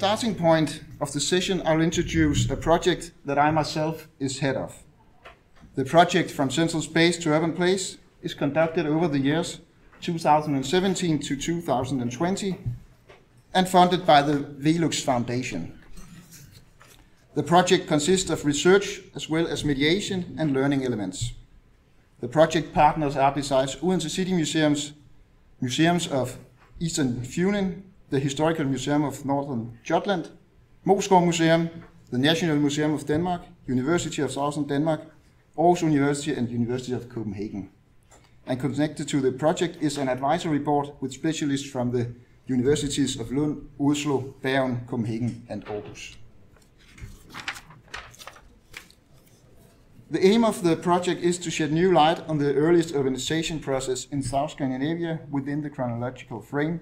Starting point of the session, I'll introduce a project that I myself is head of. The project From Central Space to Urban Place is conducted over the years 2017 to 2020 and funded by the Velux Foundation. The project consists of research as well as mediation and learning elements. The project partners are besides Odense City Museums, museums of Eastern Funen, the Historical Museum of Northern Jutland, Moesgaard Museum, the National Museum of Denmark, University of Southern Denmark, Aarhus University and University of Copenhagen. And connected to the project is an advisory board with specialists from the universities of Lund, Oslo, Bergen, Copenhagen and Aarhus. The aim of the project is to shed new light on the earliest urbanization process in South Scandinavia within the chronological frame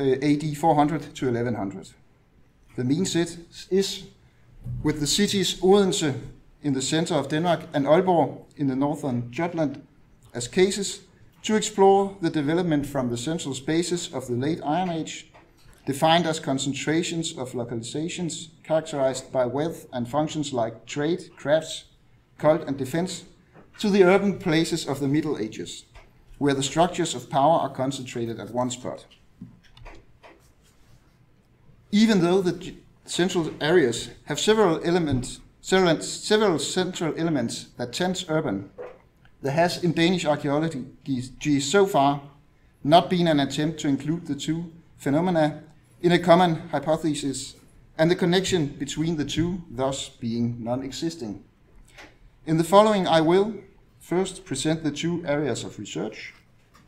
Uh, AD 400 to 1100. The mean set is with the cities Odense in the center of Denmark and Aalborg in the northern Jutland as cases to explore the development from the central spaces of the late Iron Age, defined as concentrations of localizations characterized by wealth and functions like trade, crafts, cult, and defense, to the urban places of the Middle Ages, where the structures of power are concentrated at one spot. Even though the central areas have several elements, several, several central elements that tend urban, there has in Danish archaeology so far not been an attempt to include the two phenomena in a common hypothesis, and the connection between the two thus being non existing. In the following, I will first present the two areas of research,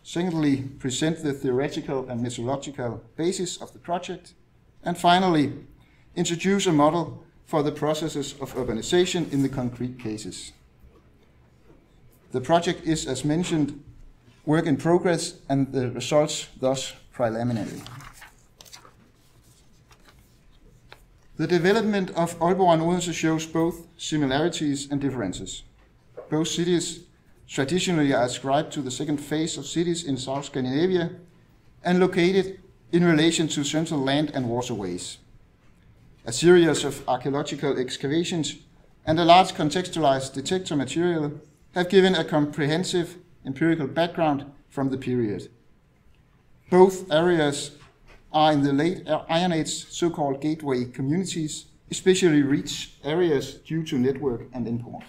secondly, present the theoretical and methodological basis of the project, and finally, introduce a model for the processes of urbanization in the concrete cases. The project is, as mentioned, work in progress and the results thus preliminary. The development of Aalborg and Odense shows both similarities and differences. Both cities traditionally are ascribed to the second phase of cities in South Scandinavia and located in relation to central land and waterways. A series of archaeological excavations and a large contextualized detector material have given a comprehensive empirical background from the period. Both areas are in the late Iron Age so-called gateway communities, especially rich areas due to network and import.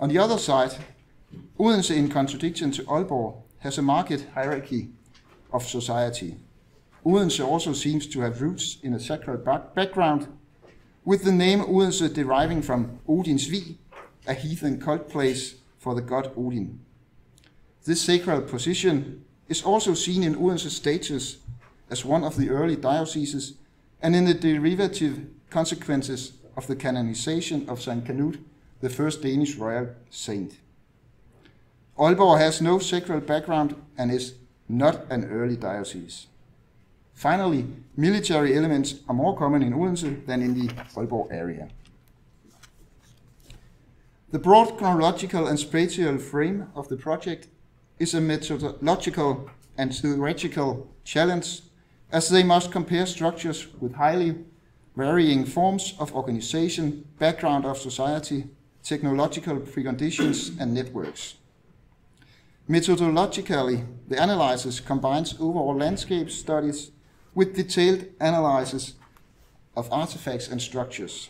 On the other side, Odense, in contradiction to Aalborg, has a market hierarchy of society. Odense also seems to have roots in a sacred background, with the name Odense deriving from Odinsvig, a heathen cult place for the god Odin. This sacred position is also seen in Odense's status as one of the early dioceses and in the derivative consequences of the canonization of St. Canute, the first Danish royal saint. Aalborg has no sacred background and is not an early diocese. Finally, military elements are more common in Odense than in the Aalborg area. The broad chronological and spatial frame of the project is a methodological and theoretical challenge as they must compare structures with highly varying forms of organization, background of society, technological preconditions, and networks. Methodologically, the analysis combines overall landscape studies with detailed analysis of artifacts and structures.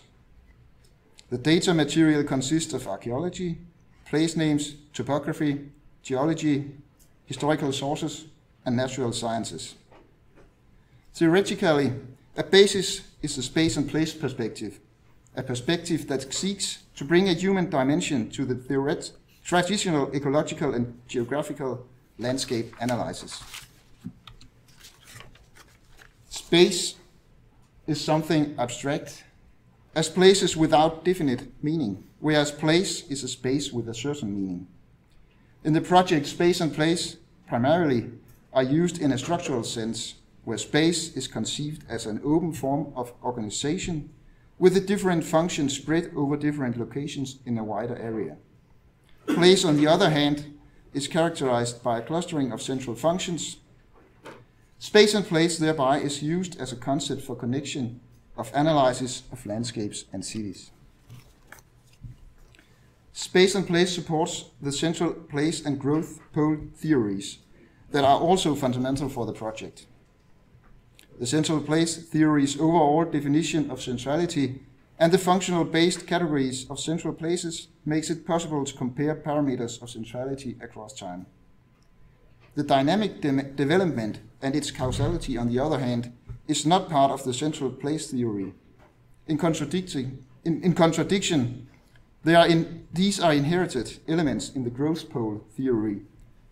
The data material consists of archaeology, place names, topography, geology, historical sources, and natural sciences. Theoretically, a basis is the space and place perspective, a perspective that seeks to bring a human dimension to the theoret- traditional ecological and geographical landscape analysis. Space is something abstract as places without definite meaning, whereas place is a space with a certain meaning. In the project, space and place primarily are used in a structural sense, where space is conceived as an open form of organization with the different functions spread over different locations in a wider area. Place, on the other hand, is characterized by a clustering of central functions, Space and place thereby is used as a concept for connection of analysis of landscapes and cities. Space and place supports the central place and growth pole theories that are also fundamental for the project. The central place theory's overall definition of centrality and the functional based categories of central places makes it possible to compare parameters of centrality across time. The dynamic de development and its causality, on the other hand, is not part of the central place theory. In, contradicting, in, in contradiction, are in, these are inherited elements in the growth pole theory,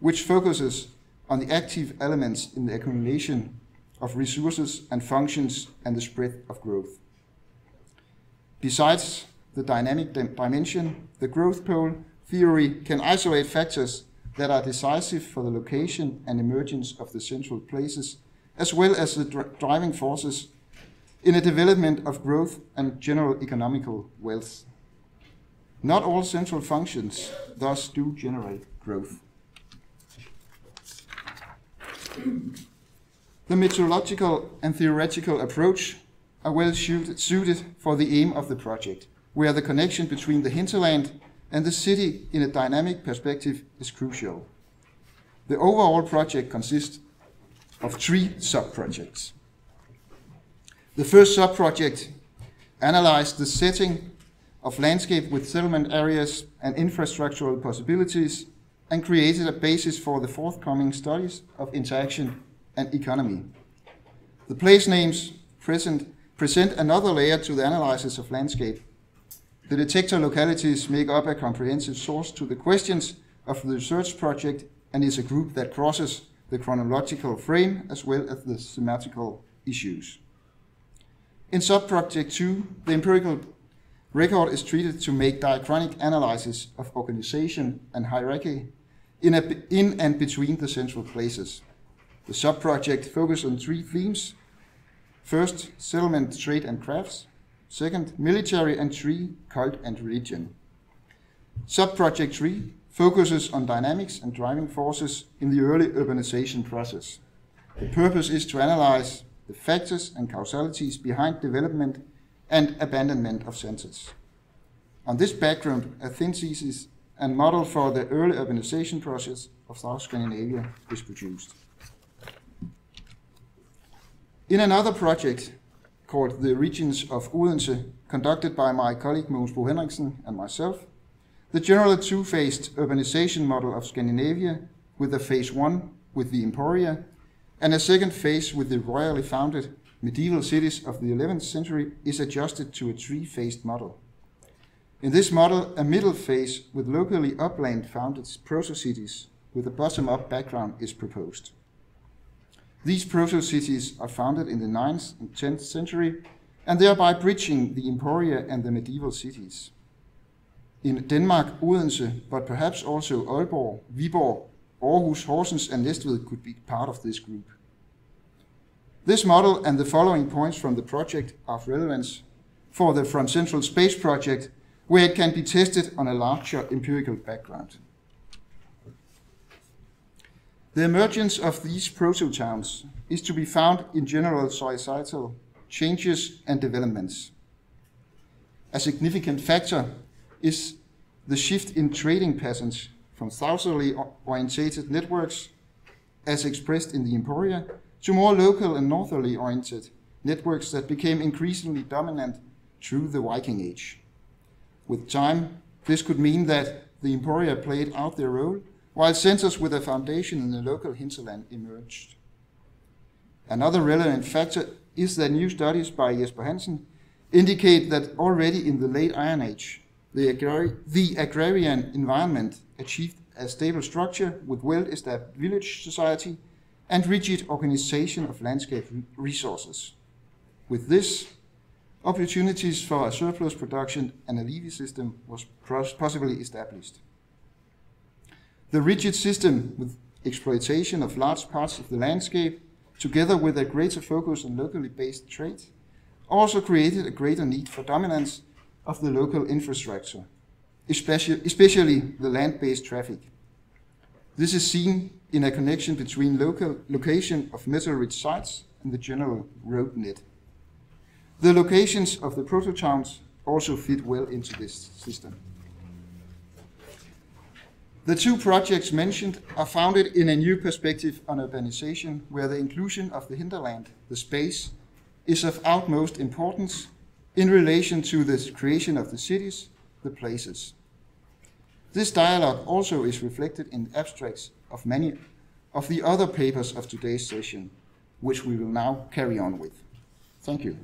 which focuses on the active elements in the accumulation of resources and functions and the spread of growth. Besides the dynamic dimension, the growth pole theory can isolate factors that are decisive for the location and emergence of the central places, as well as the dr driving forces in a development of growth and general economical wealth. Not all central functions thus do generate growth. The methodological and theoretical approach are well suited for the aim of the project, where the connection between the hinterland and the city in a dynamic perspective is crucial. The overall project consists of three sub-projects. The first sub-project analyzed the setting of landscape with settlement areas and infrastructural possibilities and created a basis for the forthcoming studies of interaction and economy. The place names present, present another layer to the analysis of landscape the detector localities make up a comprehensive source to the questions of the research project and is a group that crosses the chronological frame as well as the thematical issues. In subproject 2, the empirical record is treated to make diachronic analysis of organization and hierarchy in, a, in and between the central places. The subproject focuses on three themes. First, settlement, trade, and crafts. Second, military and three, cult and religion. Subproject three focuses on dynamics and driving forces in the early urbanization process. The purpose is to analyze the factors and causalities behind development and abandonment of centers. On this background, a thin thesis and model for the early urbanization process of South Scandinavia is produced. In another project, called The Regions of Odense, conducted by my colleague Mogens Bo Henriksen and myself. The general two-phased urbanization model of Scandinavia, with a phase one with the Emporia, and a second phase with the royally founded medieval cities of the 11th century, is adjusted to a three-phased model. In this model, a middle phase with locally upland founded proto-cities with a bottom-up background is proposed. These proto-cities are founded in the 9th and 10th century and thereby bridging the Emporia and the medieval cities. In Denmark, Odense, but perhaps also Aalborg, Viborg, Aarhus, Horsens, and Næstved could be part of this group. This model and the following points from the project are of relevance for the From Central Space project, where it can be tested on a larger empirical background. The emergence of these proto-towns is to be found in general societal changes and developments. A significant factor is the shift in trading patterns from southerly orientated networks, as expressed in the Emporia, to more local and northerly oriented networks that became increasingly dominant through the Viking Age. With time, this could mean that the Emporia played out their role while centers with a foundation in the local hinterland emerged. Another relevant factor is that new studies by Jesper Hansen indicate that already in the late Iron Age, the, the agrarian environment achieved a stable structure with well-established village society and rigid organization of landscape resources. With this, opportunities for a surplus production and a levy system was possibly established. The rigid system with exploitation of large parts of the landscape, together with a greater focus on locally based trade, also created a greater need for dominance of the local infrastructure, especially, especially the land-based traffic. This is seen in a connection between local location of metal-rich sites and the general road net. The locations of the prototowns also fit well into this system. The two projects mentioned are founded in a new perspective on urbanization, where the inclusion of the hinterland, the space, is of utmost importance in relation to the creation of the cities, the places. This dialogue also is reflected in abstracts of many of the other papers of today's session, which we will now carry on with. Thank you.